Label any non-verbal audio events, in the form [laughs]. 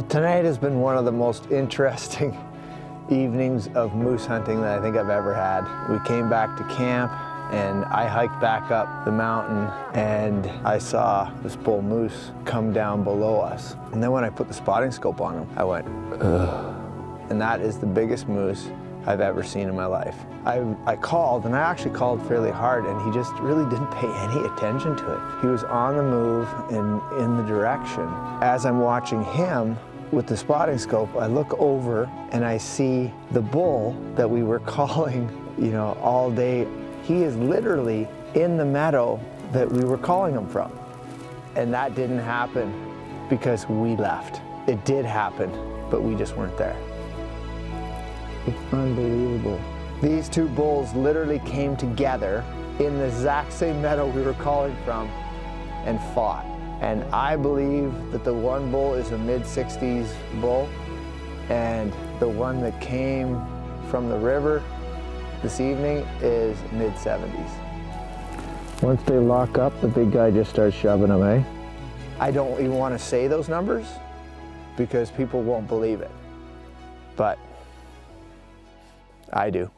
So tonight has been one of the most interesting [laughs] evenings of moose hunting that I think I've ever had. We came back to camp and I hiked back up the mountain and I saw this bull moose come down below us. And then when I put the spotting scope on him, I went, ugh. And that is the biggest moose I've ever seen in my life. I, I called, and I actually called fairly hard, and he just really didn't pay any attention to it. He was on the move and in the direction. As I'm watching him, with the spotting scope, I look over and I see the bull that we were [laughs] calling, you know, all day. He is literally in the meadow that we were calling him from. And that didn't happen because we left. It did happen, but we just weren't there. It's unbelievable. These two bulls literally came together in the exact same meadow we were calling from and fought. And I believe that the one bull is a mid-60s bull and the one that came from the river this evening is mid-70s. Once they lock up, the big guy just starts shoving them, eh? I don't even want to say those numbers because people won't believe it. But I do.